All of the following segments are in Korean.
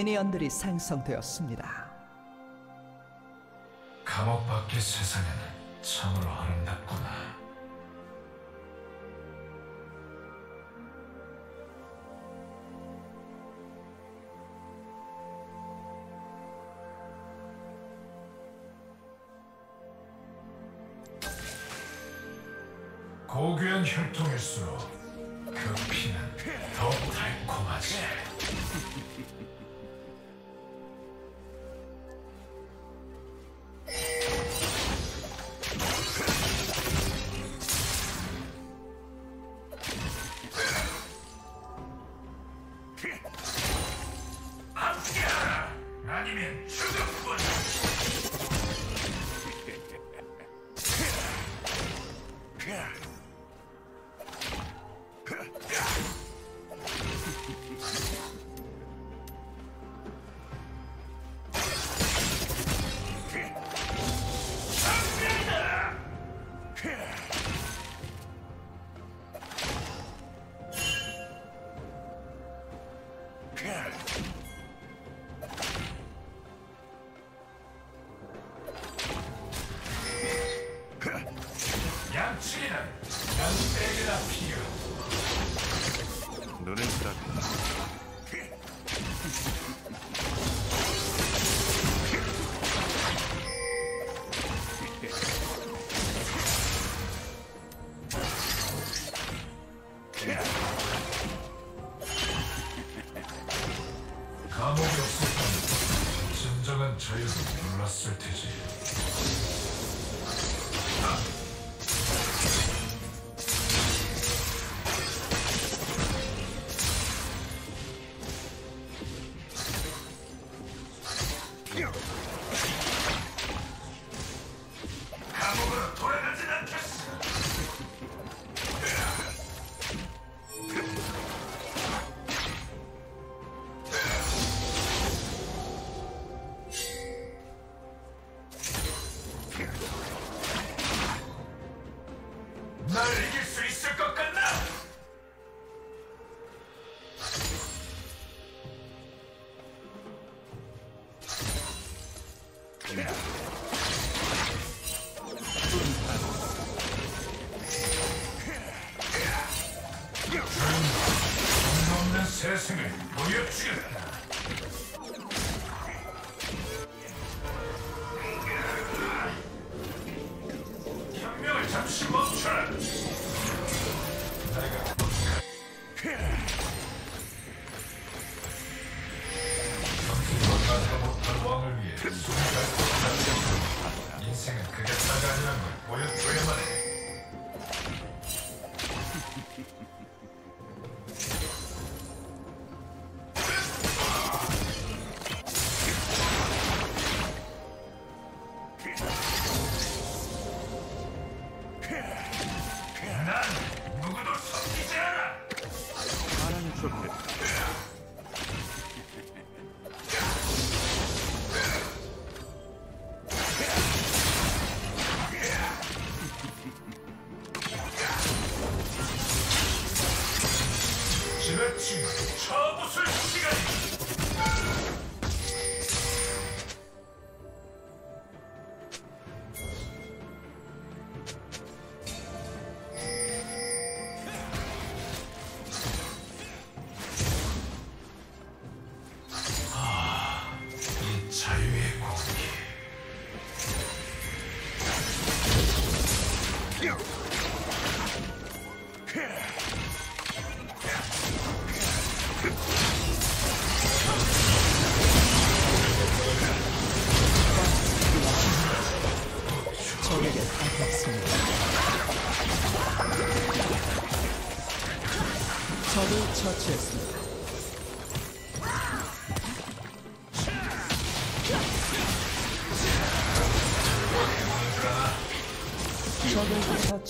미니언들이 생성되었습니다. 감옥 밖의 세상은 참으로 아름답구나. 고귀한 혈통일수록 그 피는 더욱 달콤하지.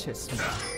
purchase.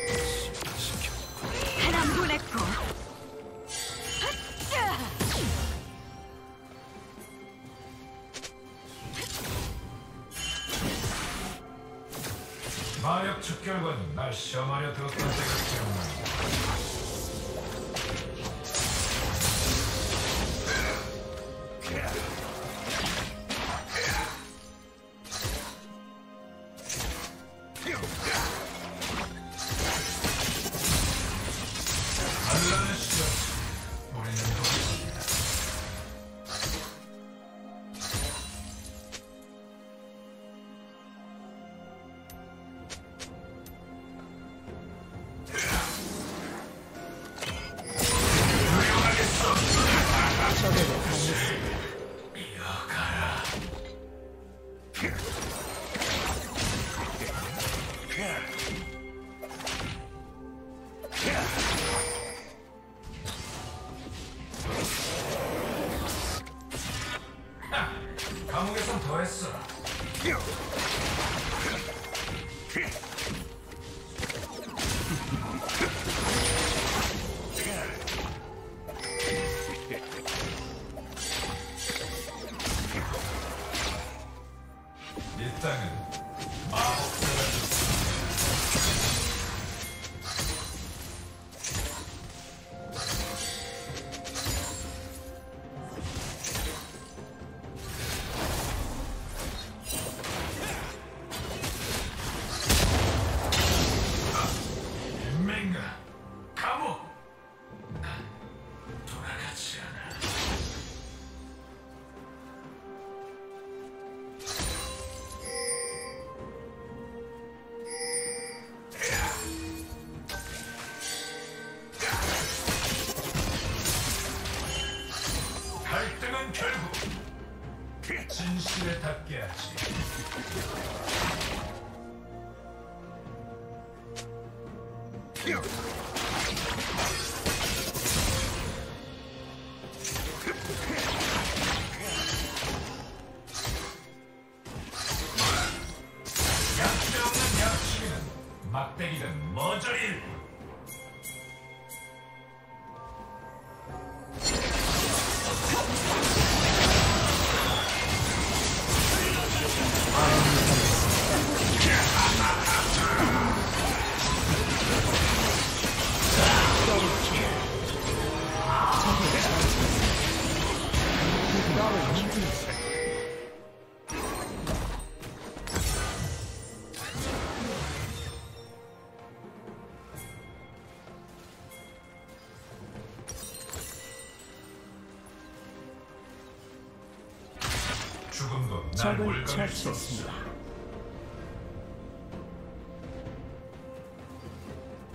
적을 처치했습니다.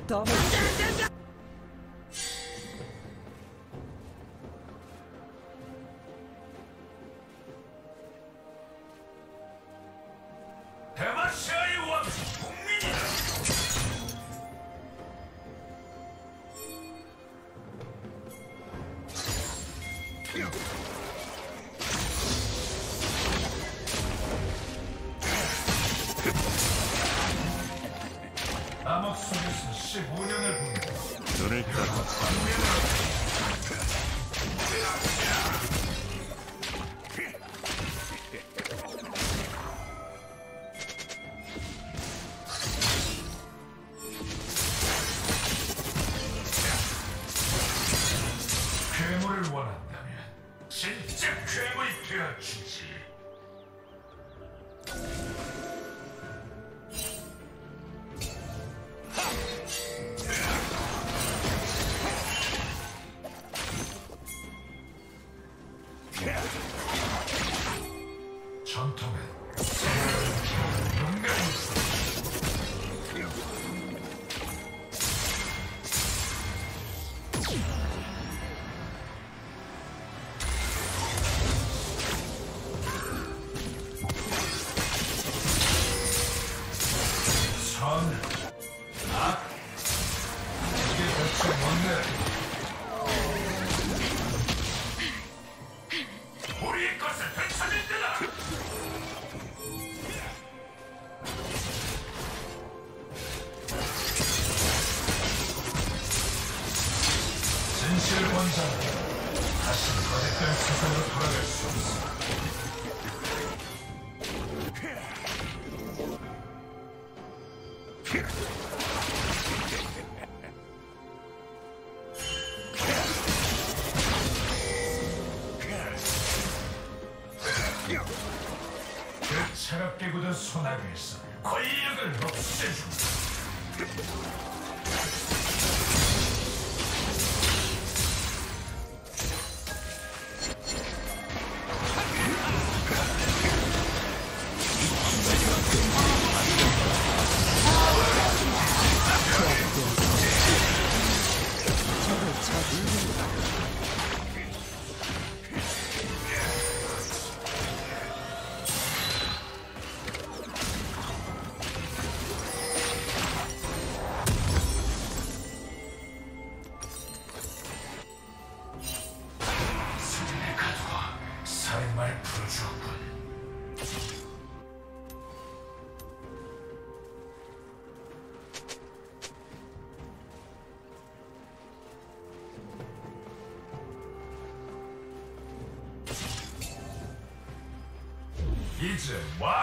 더블 said, what?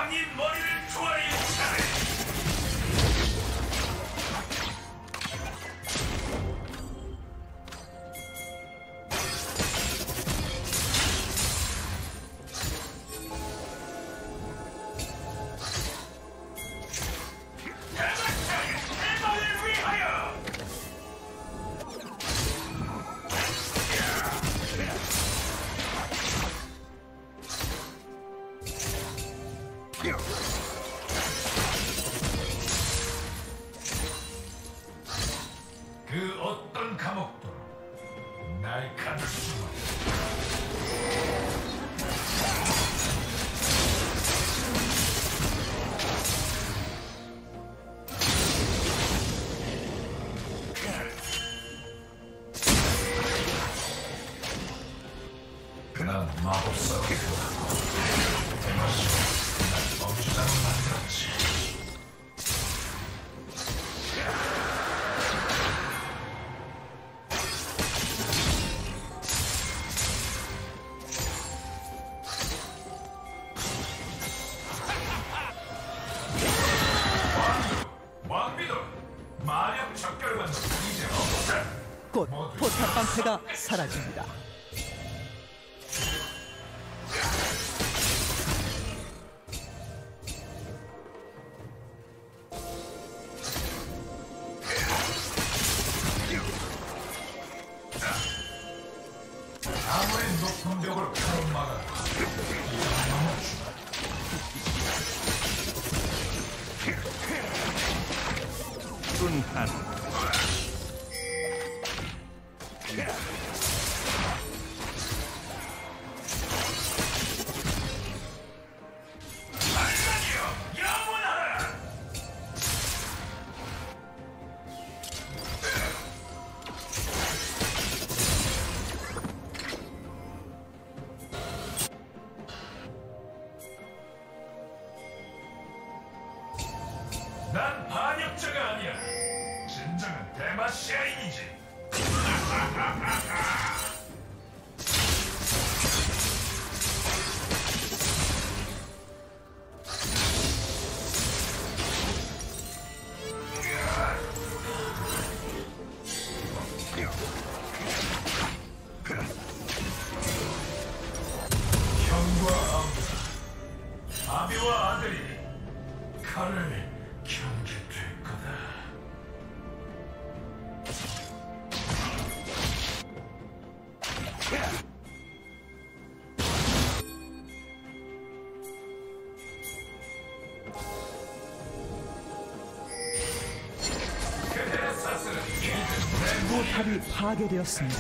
그 어떤 감옥도 날 가두지 마. 보탑이 파괴되었습니다.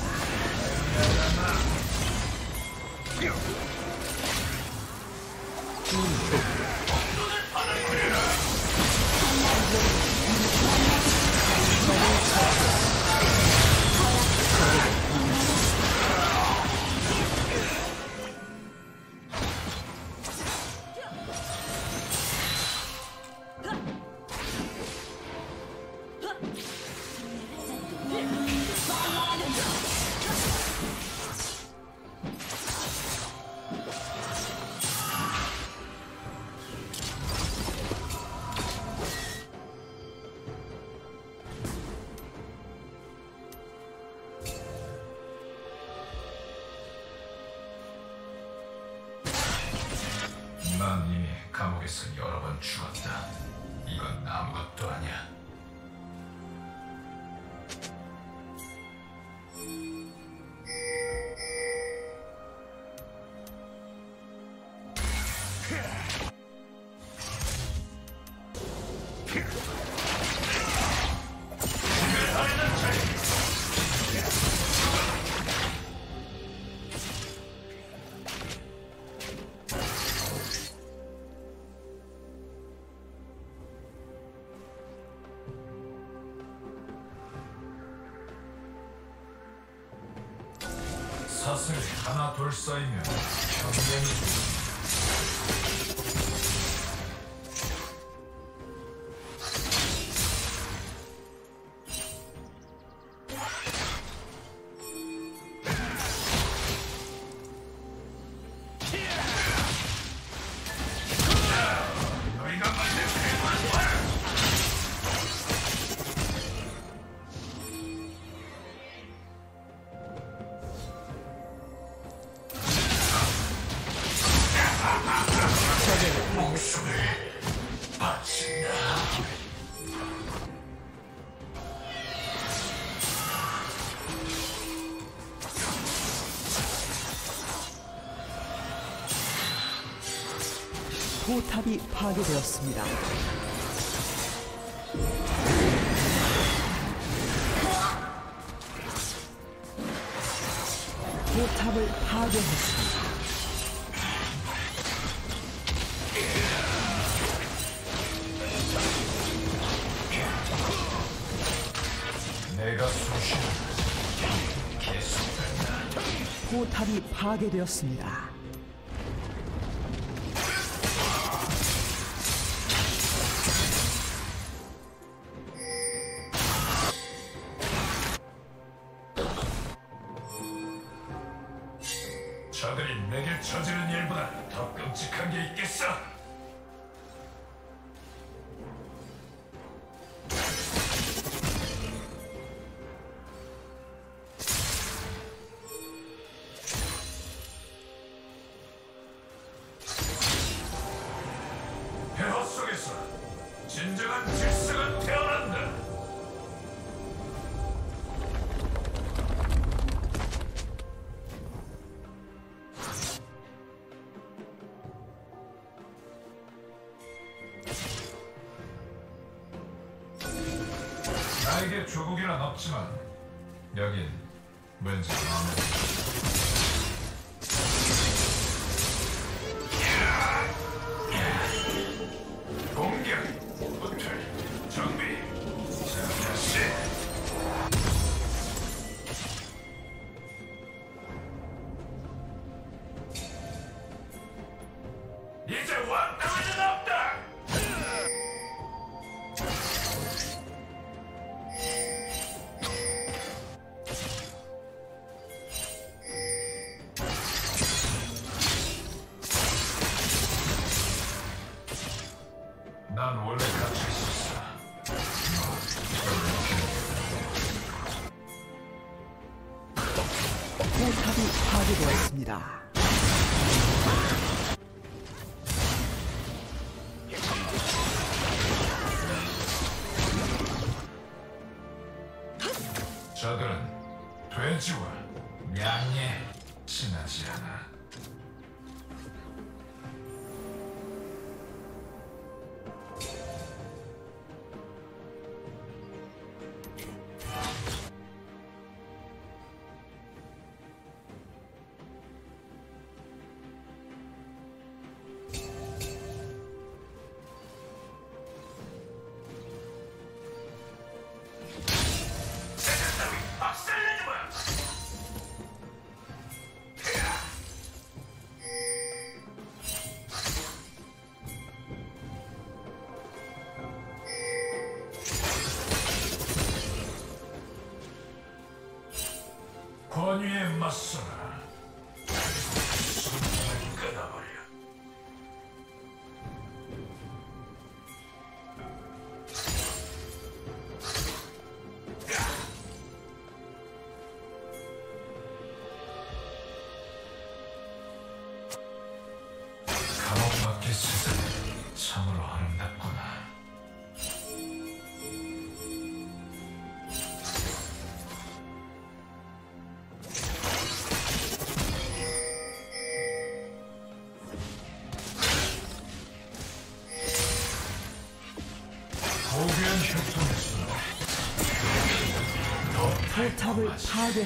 하나 둘 쌓이면 경쟁이 파괴되었습니다. 포탑을 파괴했습니다. 내가 수신 계속 포탑이 파괴되었습니다. っちまで。Favorite powder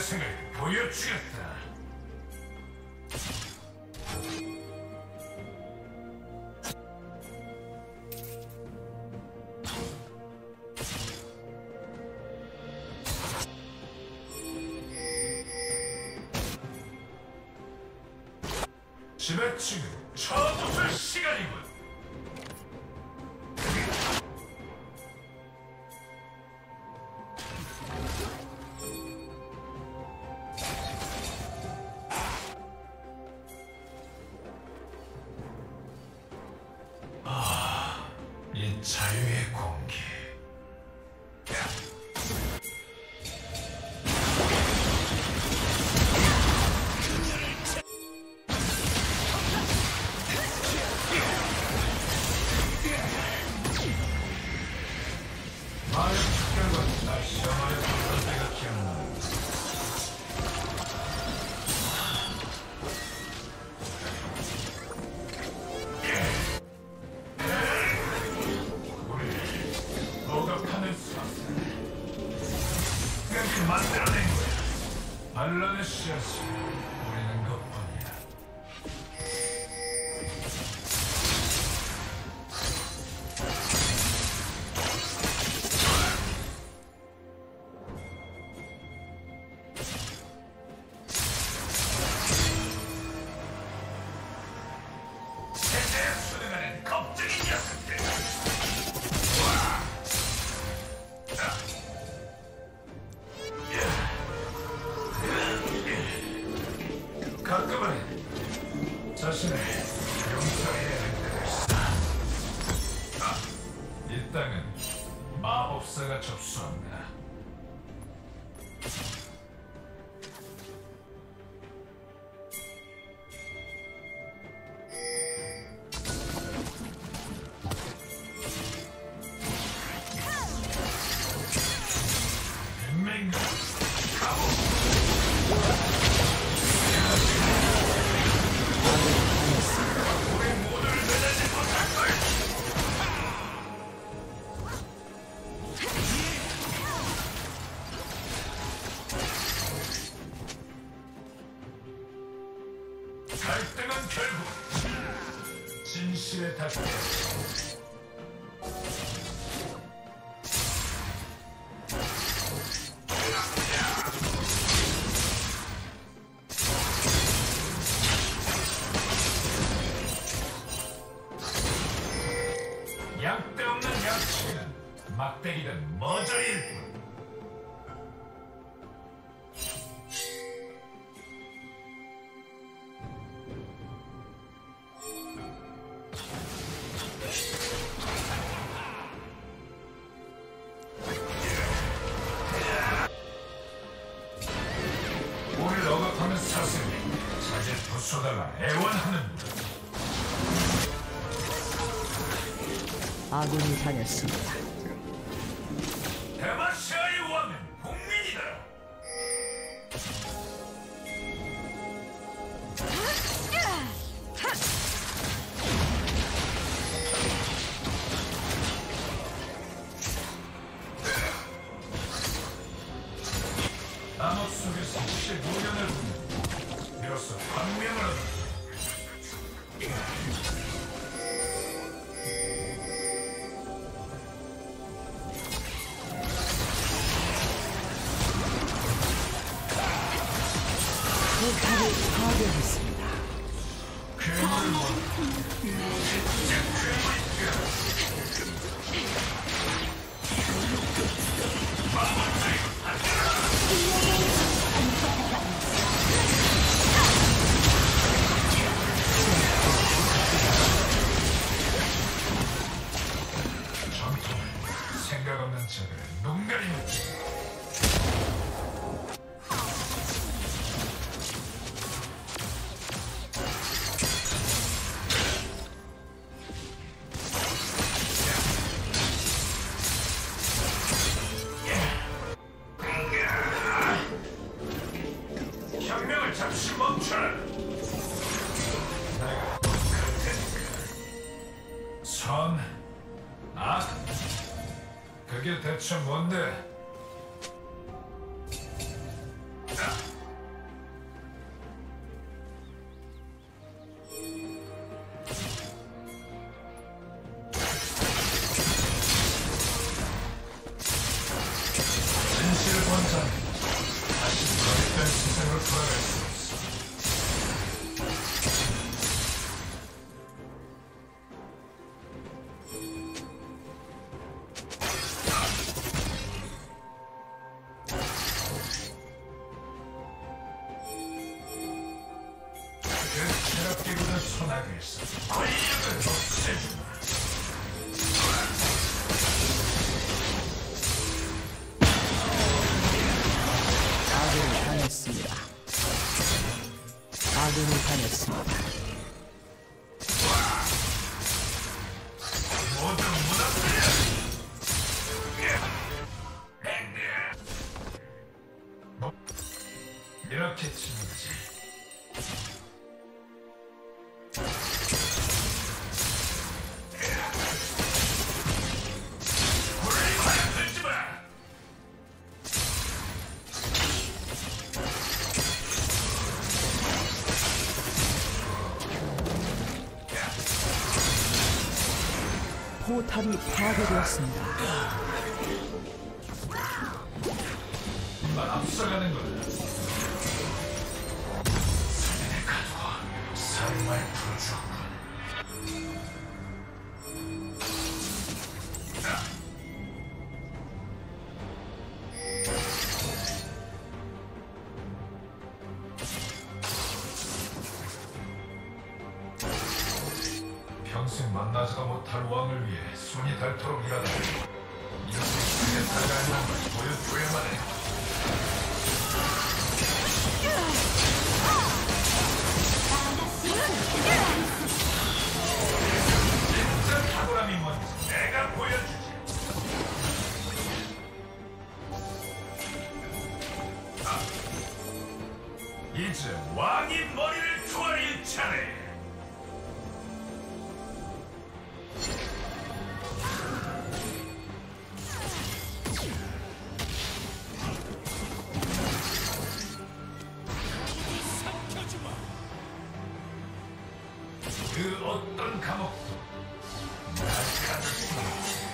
자생을 보여주겠다. delicious. 진실의 닭. 看着戏。 대체 뭔데? 포탑이 파괴되었습니다. 앞서가는 건 사내 가두고 삶을 풀어줘. 地球温暖化もなかなか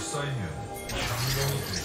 再現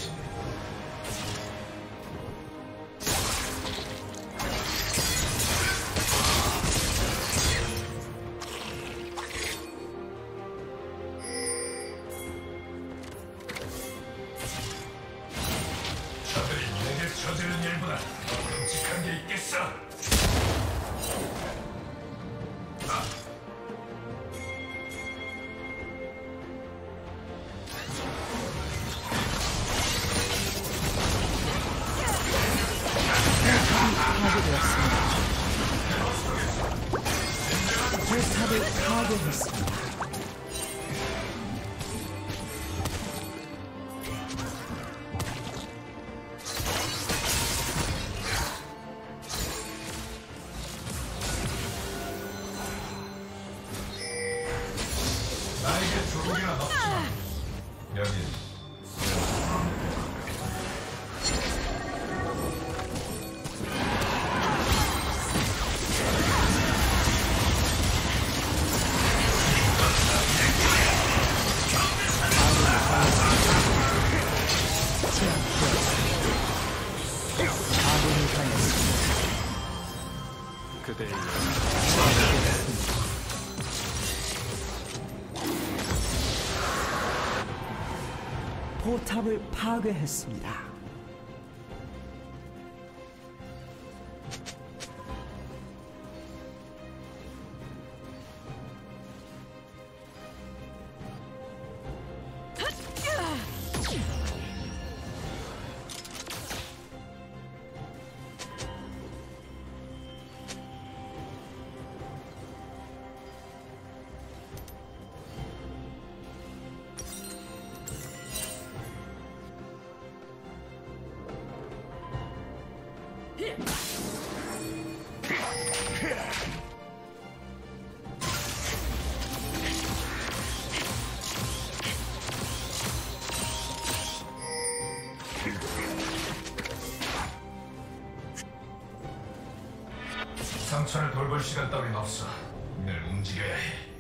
Я верю. 파괴했습니다. 상처를 돌볼 시간 따윈 없어. 늘 움직여야 해.